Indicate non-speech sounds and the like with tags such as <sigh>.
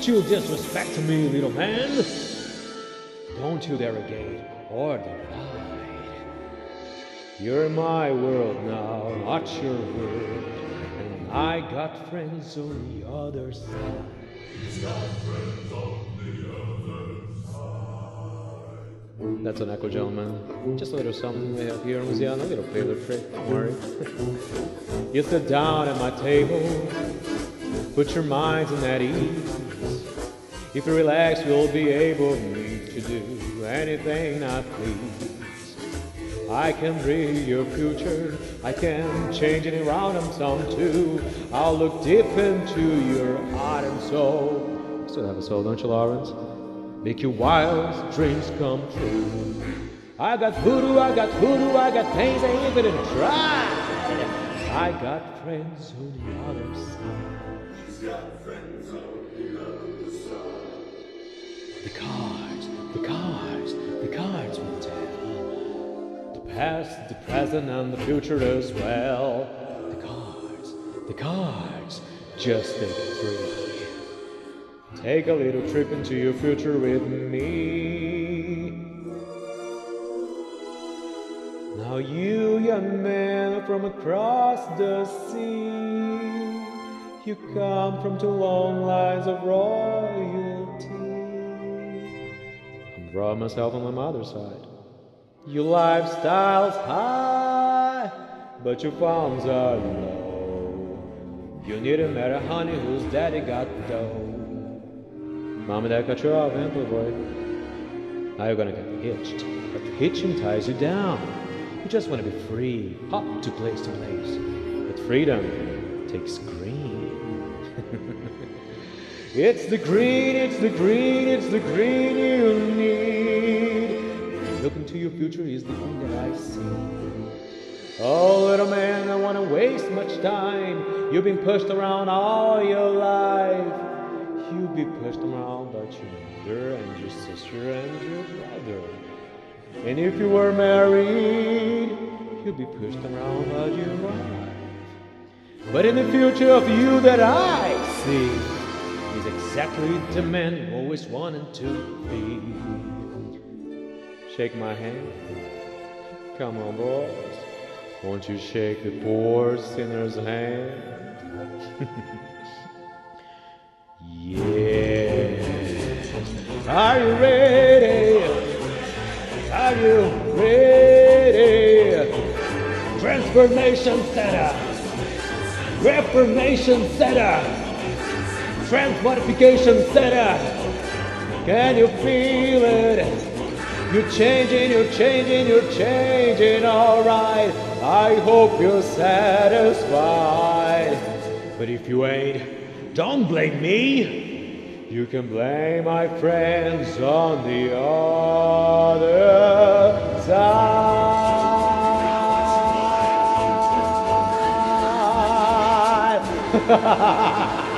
Don't you disrespect me, little man. Don't you derogate or divide. You're my world now, not your world. And I got friends on the other side. That's an echo, gentlemen. Just a little something we have here in Louisiana, a little failure trick, don't worry. <laughs> you sit down at my table, put your minds in that ease. If you relax, you'll be able me to do anything I please. I can read your future, I can change it around and some too. I'll look deep into your heart and soul. You still have a soul, don't you, Lawrence? Make your wildest dreams come true. I got voodoo, I got voodoo, I got things I ain't even tried. I got friends on the other side. He's got friends on. The cards, the cards, the cards will tell. The past, the present, and the future as well. The cards, the cards, just take three. Take a little trip into your future with me. Now, you young man from across the sea, you come from two long lines of royalty. Proud myself on my mother's side. Your lifestyle's high, but your farms are low. You need a marry honey whose daddy got dough. Mom and Dad got you off, man, boy. Now you're gonna get hitched, but the hitching ties you down. You just want to be free, hop to place to place. But freedom takes green. It's the green, it's the green, it's the green you need. Look into your future is the thing that I see. Oh, little man, I want to waste much time. You've been pushed around all your life. You'll be pushed around by your mother and your sister and your brother. And if you were married, you'll be pushed around by your wife. But in the future of you that I see is exactly the man you always wanted to be. Shake my hand. Come on, boys. Won't you shake the poor sinner's hand? <laughs> Yeah. Are you ready? Are you ready? Transformation Center. Reformation Center. Transmogrification Center. Can you feel it? You're changing, you're changing, you're changing, alright. I hope you're satisfied. But if you ain't, don't blame me. You can blame my friends on the other side. <laughs>